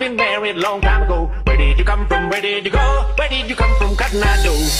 been married long time ago. Where did you come from? Where did you go? Where did you come from, Cotton Eye Joe.